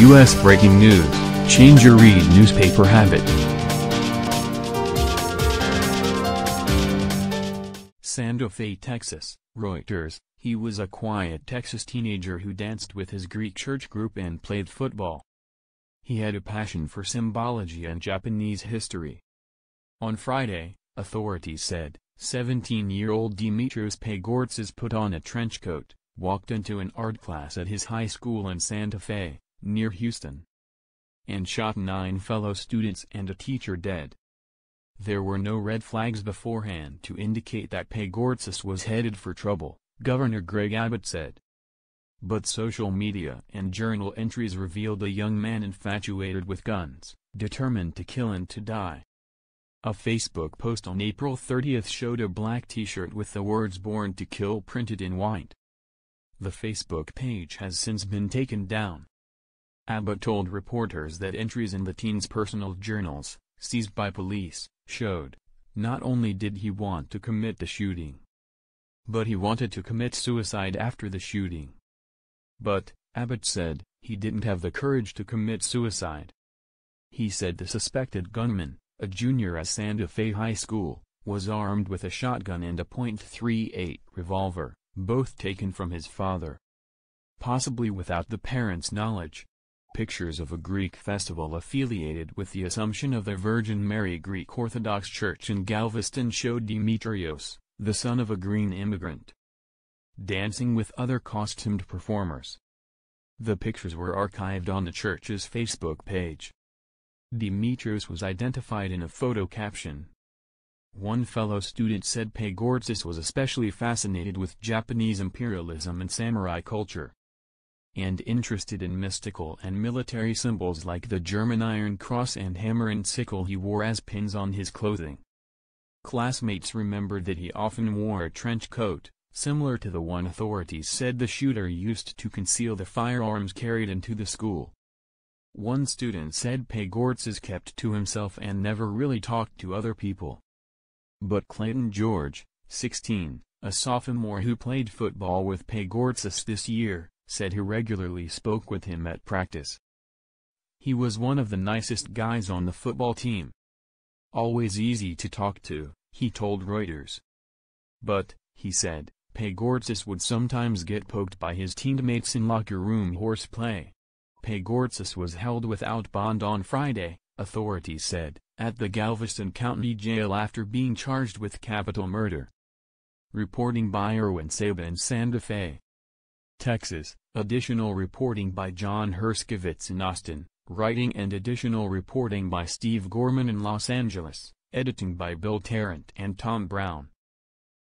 U.S. breaking news, change your read newspaper habit. Santa Fe, Texas, Reuters, he was a quiet Texas teenager who danced with his Greek church group and played football. He had a passion for symbology and Japanese history. On Friday, authorities said, 17-year-old Dimitrios Pagourtzis put on a trench coat, walked into an art class at his high school in Santa Fe, near Houston, and shot nine fellow students and a teacher dead. There were no red flags beforehand to indicate that Pagourtzis was headed for trouble, Governor Greg Abbott said. But social media and journal entries revealed a young man infatuated with guns, determined to kill and to die. A Facebook post on April 30 showed a black t-shirt with the words Born to Kill printed in white. The Facebook page has since been taken down. Abbott told reporters that entries in the teen's personal journals, seized by police, showed, not only did he want to commit the shooting, but he wanted to commit suicide after the shooting. But, Abbott said, he didn't have the courage to commit suicide. He said the suspected gunman, a junior at Santa Fe High School, was armed with a shotgun and a .38 revolver, both taken from his father. Possibly without the parents' knowledge. Pictures of a Greek festival affiliated with the Assumption of the Virgin Mary Greek Orthodox Church in Galveston showed Dimitrios, the son of a green immigrant, dancing with other costumed performers. The pictures were archived on the church's Facebook page. Dimitrios was identified in a photo caption. One fellow student said Pagourtzis was especially fascinated with Japanese imperialism and samurai culture, and interested in mystical and military symbols like the German Iron Cross and hammer and sickle he wore as pins on his clothing. Classmates remembered that he often wore a trench coat, similar to the one authorities said the shooter used to conceal the firearms carried into the school. One student said Pagourtzis kept to himself and never really talked to other people. But Clayton George, 16, a sophomore who played football with Pagourtzis this year, said he regularly spoke with him at practice. He was one of the nicest guys on the football team. Always easy to talk to, he told Reuters. But, he said, Pagourtzis would sometimes get poked by his teammates in locker room horseplay. Pagourtzis was held without bond on Friday, authorities said, at the Galveston County Jail after being charged with capital murder. Reporting by Erwin Seba in Santa Fe, Texas, additional reporting by John Herskovitz in Austin, writing and additional reporting by Steve Gorman in Los Angeles, editing by Bill Tarrant and Tom Brown.